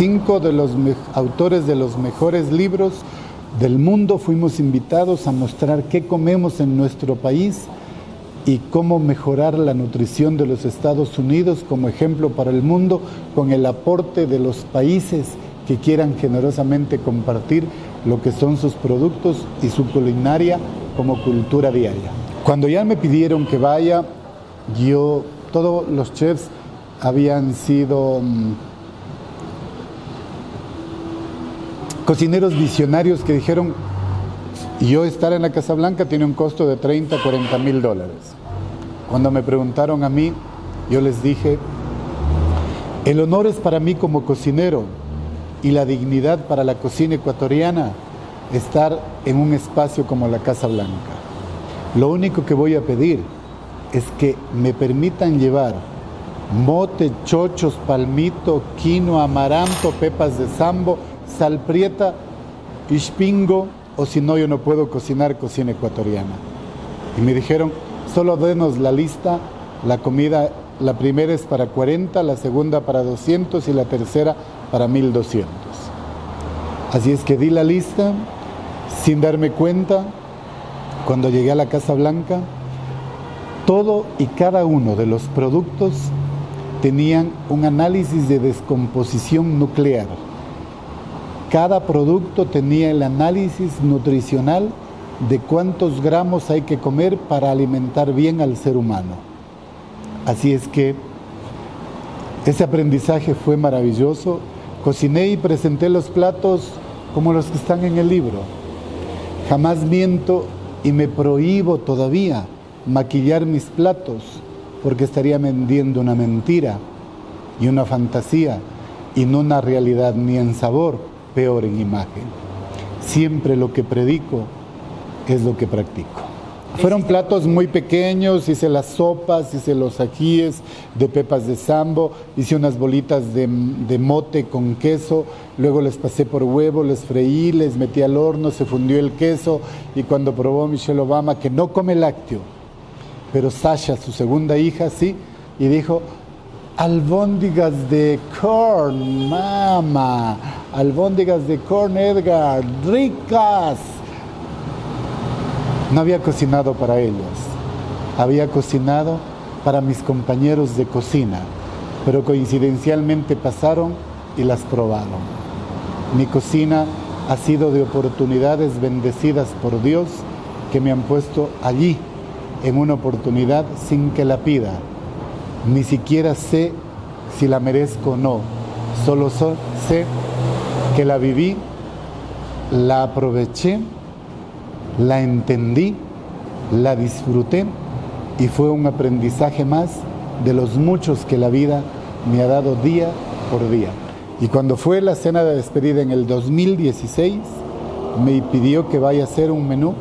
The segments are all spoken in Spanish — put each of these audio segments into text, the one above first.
cinco de los autores de los mejores libros del mundo fuimos invitados a mostrar qué comemos en nuestro país y cómo mejorar la nutrición de los Estados Unidos como ejemplo para el mundo con el aporte de los países que quieran generosamente compartir lo que son sus productos y su culinaria como cultura diaria. Cuando ya me pidieron que vaya, yo, todos los chefs habían sido cocineros visionarios que dijeron, yo estar en la Casa Blanca tiene un costo de 30, 40 mil dólares. Cuando me preguntaron a mí, yo les dije, el honor es para mí como cocinero y la dignidad para la cocina ecuatoriana estar en un espacio como la Casa Blanca. Lo único que voy a pedir es que me permitan llevar mote, chochos, palmito, quino, amaranto, pepas de sambo, salprieta, ispingo, o si no, yo no puedo cocinar cocina ecuatoriana. Y me dijeron, solo denos la lista, la comida, la primera es para 40, la segunda para 200 y la tercera para 1200. Así es que di la lista sin darme cuenta, cuando llegué a la Casa Blanca, todo y cada uno de los productos tenían un análisis de descomposición nuclear. Cada producto tenía el análisis nutricional de cuántos gramos hay que comer para alimentar bien al ser humano. Así es que ese aprendizaje fue maravilloso. Cociné y presenté los platos como los que están en el libro. Jamás miento y me prohíbo todavía maquillar mis platos porque estaría vendiendo una mentira y una fantasía y no una realidad ni en sabor, peor en imagen. Siempre lo que predico es lo que practico. Fueron platos muy pequeños, hice las sopas, hice los ajíes de pepas de sambo, hice unas bolitas de, de, mote con queso, luego les pasé por huevo, les freí, les metí al horno, se fundió el queso y cuando probó Michelle Obama, que no come lácteo, pero Sasha, su segunda hija, sí, y dijo, albóndigas de corn, mama, albóndigas de corn, Edgar, ricas. No había cocinado para ellos, había cocinado para mis compañeros de cocina, pero coincidencialmente pasaron y las probaron. Mi cocina ha sido de oportunidades bendecidas por Dios que me han puesto allí en una oportunidad sin que la pida. Ni siquiera sé si la merezco o no. Solo sé la viví, la aproveché, la entendí, la disfruté y fue un aprendizaje más de los muchos que la vida me ha dado día por día. Y cuando fue la cena de despedida en el 2016, me pidió que vaya a hacer un menú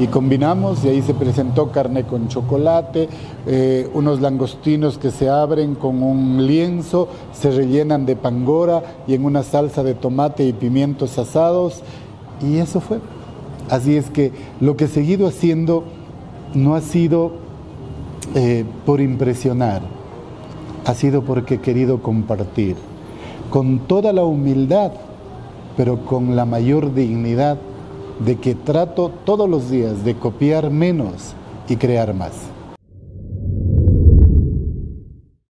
y combinamos y ahí se presentó carne con chocolate, eh, unos langostinos que se abren con un lienzo, se rellenan de pangora y en una salsa de tomate y pimientos asados y eso fue. Así es que lo que he seguido haciendo no ha sido eh, por impresionar, ha sido porque he querido compartir con toda la humildad, pero con la mayor dignidad de que trato todos los días de copiar menos y crear más.